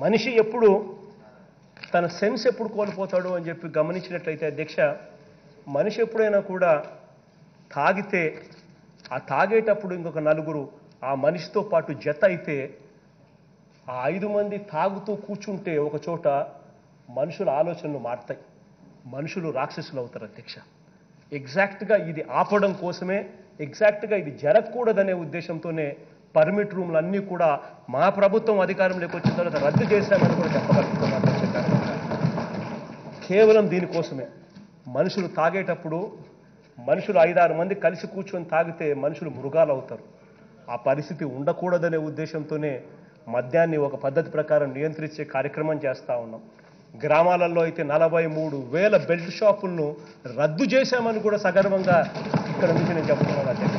మనిషి ఎప్పుడు తన సెన్స్ ఎప్పుడు కోల్పోతాడు అని చెప్పి గమనించినట్లయితే అధ్యక్ష మనిషి ఎప్పుడైనా కూడా తాగితే ఆ తాగేటప్పుడు ఇంకొక నలుగురు ఆ మనిషితో పాటు జత అయితే ఆ ఐదు మంది తాగుతూ కూర్చుంటే ఒక చోట మనుషుల ఆలోచనలు మారుతాయి. మనుషులు రాక్షసులు అవుతారు అధ్యక్ష ఎగ్జాక్ట్గా ఇది ఆపడం కోసమే ఎగ్జాక్ట్గా ఇది జరగకూడదనే ఉద్దేశంతోనే పర్మిట్ రూమ్లు అన్నీ కూడా మా ప్రభుత్వం అధికారంలోకి వచ్చిన తర్వాత రద్దు చేశామని కూడా చెప్పగలుగుతున్నాం కేవలం దీనికోసమే. మనుషులు తాగేటప్పుడు మనుషులు ఐదారు మంది కలిసి కూర్చొని తాగితే మనుషులు మృగాలు అవుతారు ఆ పరిస్థితి ఉండకూడదనే ఉద్దేశంతోనే మద్యాన్ని ఒక పద్ధతి ప్రకారం నియంత్రించే కార్యక్రమం చేస్తూ ఉన్నాం. గ్రామాలలో అయితే నలభై మూడు వేల బెల్ట్ షాపులను రద్దు చేశామని కూడా సగర్వంగా ఇక్కడ నుంచి నేను చెప్తున్నాను